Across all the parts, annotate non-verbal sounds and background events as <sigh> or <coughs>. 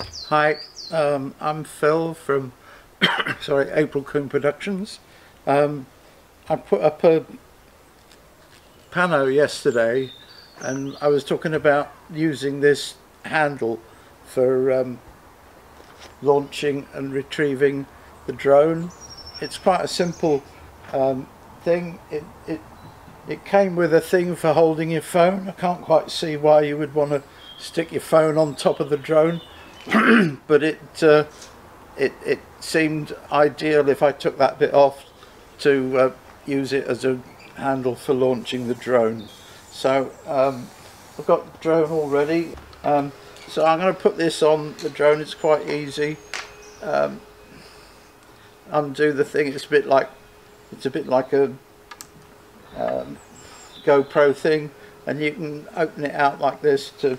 Hi, um, I'm Phil from <coughs> sorry April Coon Productions. Um, I put up a pano yesterday and I was talking about using this handle for um, launching and retrieving the drone. It's quite a simple um, thing. It, it it came with a thing for holding your phone. I can't quite see why you would want to stick your phone on top of the drone <clears throat> but it uh, it it seemed ideal if I took that bit off to uh, use it as a handle for launching the drone. So um, I've got the drone already um, so I'm going to put this on the drone. It's quite easy. Um, undo the thing. It's a bit like it's a bit like a um, GoPro thing and you can open it out like this to,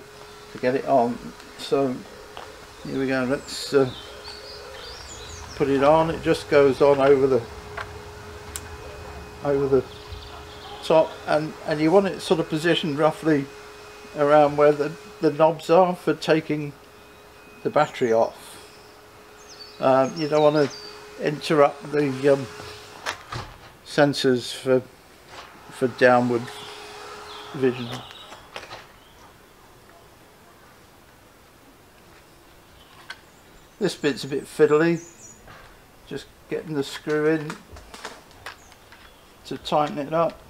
to get it on. So here we go let's uh, put it on. It just goes on over the over the top and and you want it sort of positioned roughly around where the the knobs are for taking the battery off. Um, you don't want to interrupt the um, sensors for for downward vision This bit's a bit fiddly, just getting the screw in to tighten it up.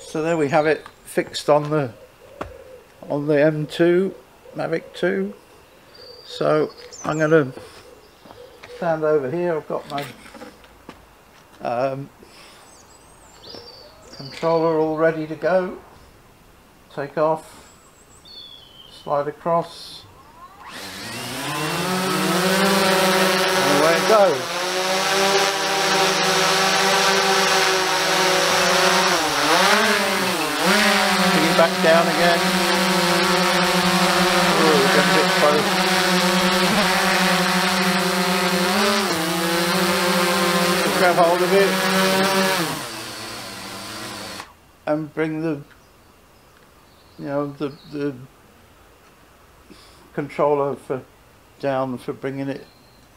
So there we have it fixed on the on the M2 Mavic 2 so I'm going to stand over here. I've got my um, controller all ready to go. Take off. Slide across. And away it goes. Bring it back down again. Ooh, get a bit close. Grab hold of it and bring the you know the the controller for down for bringing it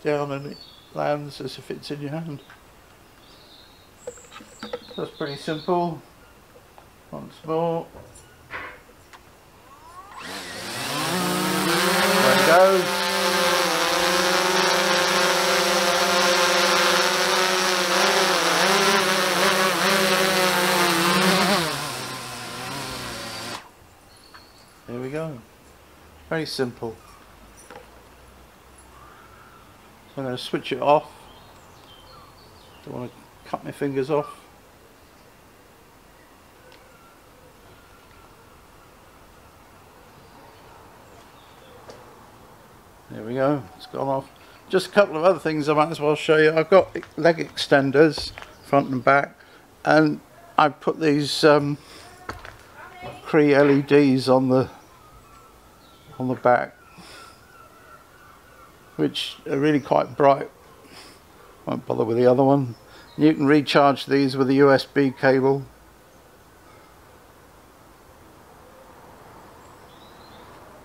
down and it lands as if it's in your hand. That's pretty simple. Once more. There it goes. There we go. Very simple. So I'm going to switch it off. Don't want to cut my fingers off. There we go, it's gone off. Just a couple of other things I might as well show you. I've got leg extenders, front and back, and I've put these um, Cree LEDs on the on the back which are really quite bright. Won't bother with the other one. You can recharge these with a USB cable.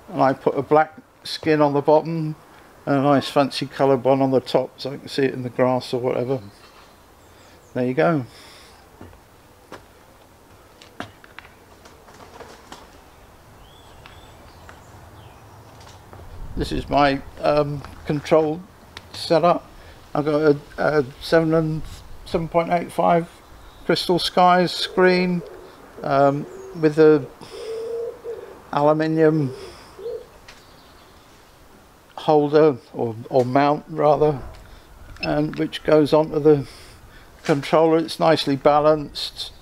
And I put a black skin on the bottom and a nice fancy coloured one on the top so I can see it in the grass or whatever. There you go this is my um, control setup. I've got a, a 7 and 7.85 CrystalSky's screen um, with a aluminium holder or, or mount rather and which goes onto the controller. It's nicely balanced.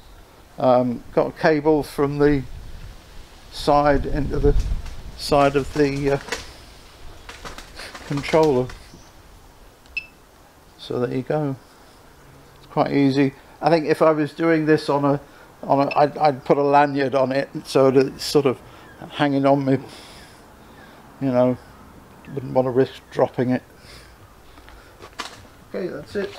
Um, got a cable from the side into the side of the uh, controller. So there you go. It's quite easy. I think if I was doing this on a on a I'd, I'd put a lanyard on it so that it's sort of hanging on me. You know wouldn't want to risk dropping it. Okay that's it